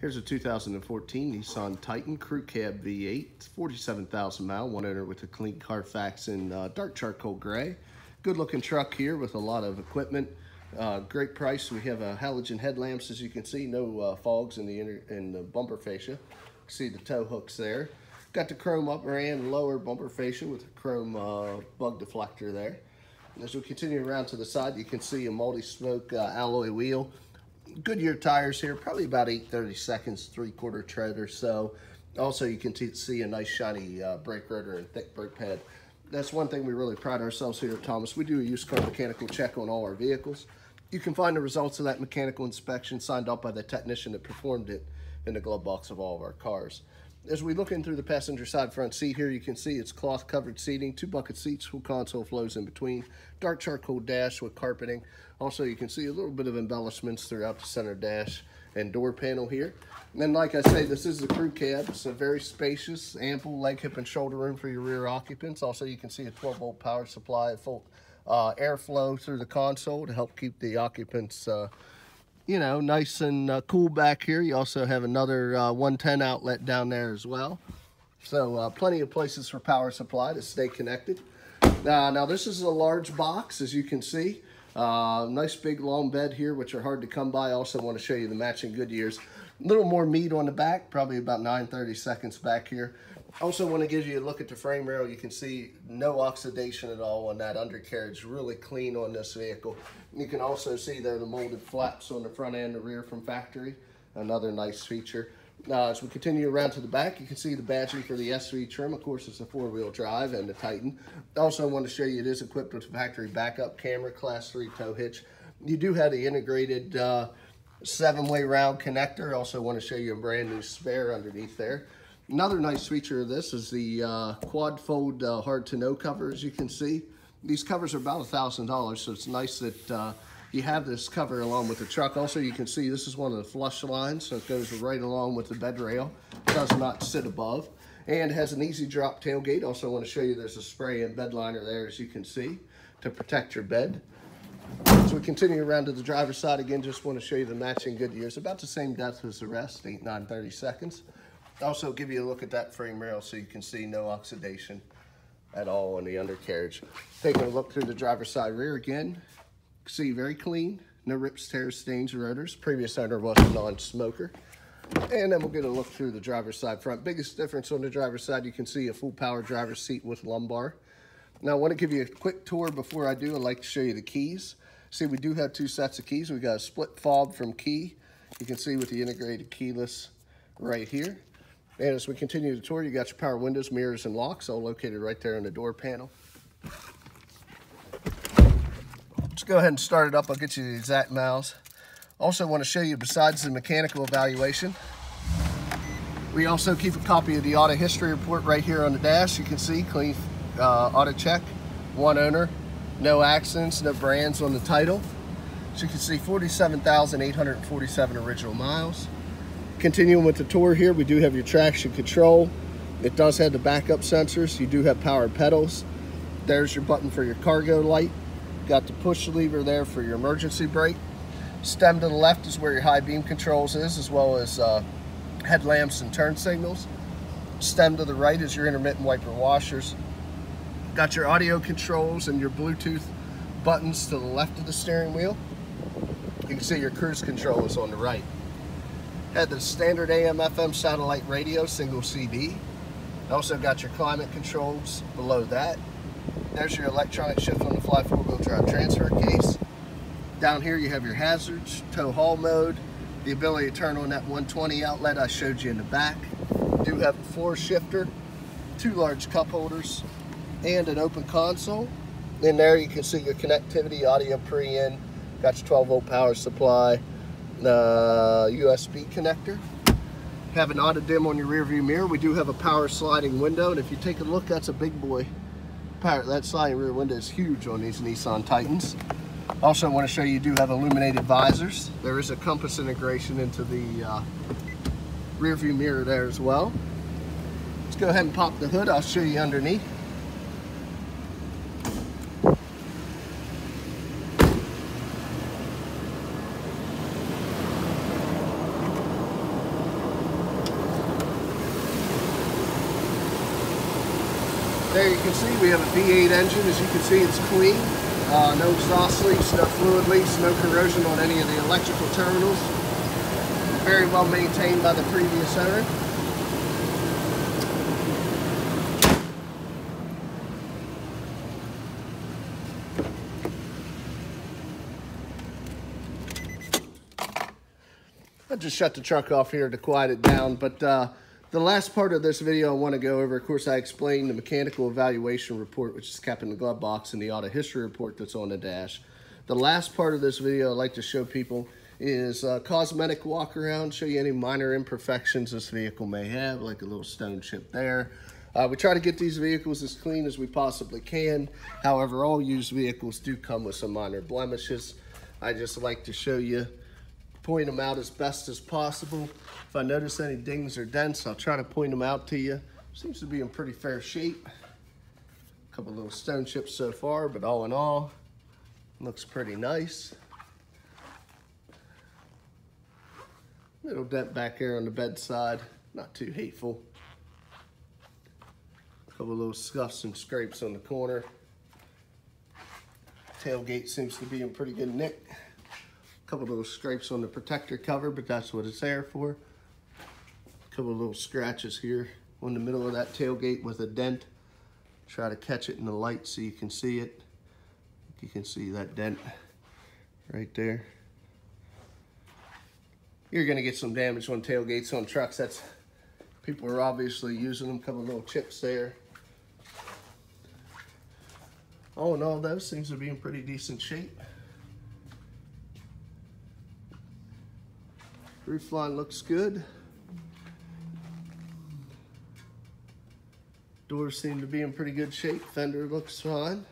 Here's a 2014 Nissan Titan Crew Cab V8, 47,000 mile, one owner with a clean Carfax in uh, dark charcoal gray. Good looking truck here with a lot of equipment. Uh, great price. We have uh, halogen headlamps, as you can see, no uh, fogs in the inner in the bumper fascia. See the tow hooks there. Got the chrome upper and lower bumper fascia with a chrome uh, bug deflector there. As we continue around to the side, you can see a multi-spoke uh, alloy wheel. Goodyear tires here, probably about 830 seconds, three-quarter tread or so. Also, you can see a nice shiny uh, brake rotor and thick brake pad. That's one thing we really pride ourselves here at Thomas. We do a used car mechanical check on all our vehicles. You can find the results of that mechanical inspection signed off by the technician that performed it in the glove box of all of our cars. As we look in through the passenger side front seat here, you can see it's cloth covered seating, two bucket seats, full console flows in between, dark charcoal dash with carpeting. Also, you can see a little bit of embellishments throughout the center dash and door panel here. And then, like I say, this is the crew cab. It's a very spacious, ample leg, hip, and shoulder room for your rear occupants. Also, you can see a 12 volt power supply, full uh, airflow through the console to help keep the occupants uh, you know, nice and uh, cool back here. You also have another uh, 110 outlet down there as well. So uh, plenty of places for power supply to stay connected. Uh, now this is a large box, as you can see. Uh, nice big long bed here, which are hard to come by. I also want to show you the matching Goodyears. A little more meat on the back, probably about 930 seconds back here. Also want to give you a look at the frame rail. You can see no oxidation at all on that undercarriage. Really clean on this vehicle. You can also see there the molded flaps on the front and the rear from factory. Another nice feature. Now, as we continue around to the back, you can see the badging for the SV trim. Of course, it's a four-wheel drive and the Titan. Also, want to show you it is equipped with factory backup camera, class 3 tow hitch. You do have the integrated uh, seven-way round connector. Also want to show you a brand new spare underneath there. Another nice feature of this is the uh, quad fold uh, hard tonneau cover, as you can see. These covers are about a $1,000, so it's nice that uh, you have this cover along with the truck. Also, you can see this is one of the flush lines, so it goes right along with the bed rail. It does not sit above. And has an easy drop tailgate. Also I want to show you there's a spray and bed liner there, as you can see, to protect your bed. So we continue around to the driver's side again, just want to show you the matching Goodyears. About the same depth as the rest, 8, 9, 30 seconds. Also give you a look at that frame rail so you can see no oxidation at all on the undercarriage. Taking a look through the driver's side rear again, see very clean, no rips, tears, stains, or odors. Previous owner was a non-smoker. And then we'll get a look through the driver's side front. Biggest difference on the driver's side, you can see a full power driver's seat with lumbar. Now I want to give you a quick tour before I do. I'd like to show you the keys. See, we do have two sets of keys. We got a split fob from key. You can see with the integrated keyless right here. And as we continue the tour, you got your power windows, mirrors, and locks, all located right there on the door panel. Let's go ahead and start it up. I'll get you the exact miles. Also want to show you, besides the mechanical evaluation, we also keep a copy of the auto history report right here on the dash. You can see clean uh, AutoCheck, one owner, no accidents, no brands on the title. So you can see 47,847 original miles. Continuing with the tour here, we do have your traction control. It does have the backup sensors. You do have power pedals. There's your button for your cargo light. Got the push lever there for your emergency brake. Stem to the left is where your high beam controls is, as well as uh, headlamps and turn signals. Stem to the right is your intermittent wiper washers. Got your audio controls and your Bluetooth buttons to the left of the steering wheel. You can see your cruise control is on the right. Had the standard AM FM satellite radio, single CD. Also got your climate controls below that. There's your electronic shift on the fly four-wheel drive transfer case. Down here you have your hazards, tow haul mode, the ability to turn on that 120 outlet I showed you in the back. Do have a floor shifter, two large cup holders, and an open console. In there you can see your connectivity, audio pre-in, got your 12 volt power supply, the USB connector. Have an auto dim on your rear view mirror. We do have a power sliding window, and if you take a look, that's a big boy power. That sliding rear window is huge on these Nissan Titans. Also I want to show you, you do have illuminated visors. There is a compass integration into the uh, rear view mirror there as well. Let's go ahead and pop the hood. I'll show you underneath. There you can see we have a V8 engine. As you can see, it's clean. Uh, no exhaust leaks, no fluid leaks, no corrosion on any of the electrical terminals. Very well maintained by the previous owner. I just shut the truck off here to quiet it down, but uh, the last part of this video I want to go over, of course, I explained the mechanical evaluation report, which is in the glove box, and the auto history report that's on the dash. The last part of this video I'd like to show people is a cosmetic walk around, show you any minor imperfections this vehicle may have, like a little stone chip there. Uh, we try to get these vehicles as clean as we possibly can. However, all used vehicles do come with some minor blemishes. I just like to show you point them out as best as possible. If I notice any dings or dents, I'll try to point them out to you. Seems to be in pretty fair shape. A couple little stone chips so far, but all in all, looks pretty nice. Little dent back there on the bedside, not too hateful. A couple little scuffs and scrapes on the corner. Tailgate seems to be in pretty good nick couple little scrapes on the protector cover, but that's what it's there for. A couple little scratches here on the middle of that tailgate with a dent. Try to catch it in the light so you can see it. You can see that dent right there. You're gonna get some damage on tailgates on trucks. That's people are obviously using them. Couple little chips there. All in all, those seems to be in pretty decent shape. Roof line looks good. Doors seem to be in pretty good shape. Fender looks fine.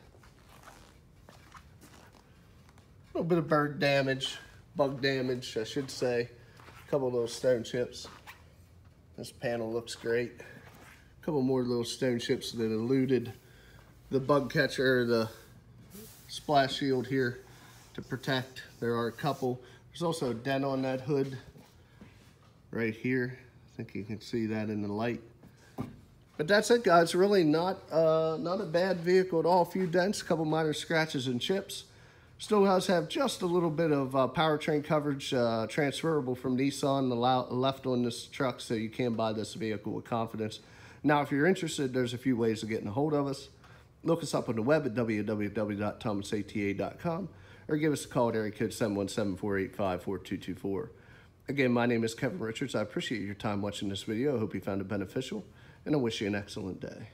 A little bit of bird damage, bug damage, I should say. A couple those stone chips. This panel looks great. A couple more little stone chips that eluded the bug catcher, the splash shield here to protect. There are a couple. There's also a dent on that hood right here. I think you can see that in the light. But that's it, guys. Really not uh, not a bad vehicle at all. A few dents, a couple minor scratches and chips. Still does have just a little bit of uh, powertrain coverage uh, transferable from Nissan left on this truck, so you can buy this vehicle with confidence. Now, if you're interested, there's a few ways of getting a hold of us. Look us up on the web at www.thomasata.com or give us a call at area code 717-485-4224. Again, my name is Kevin Richards. I appreciate your time watching this video. I hope you found it beneficial, and I wish you an excellent day.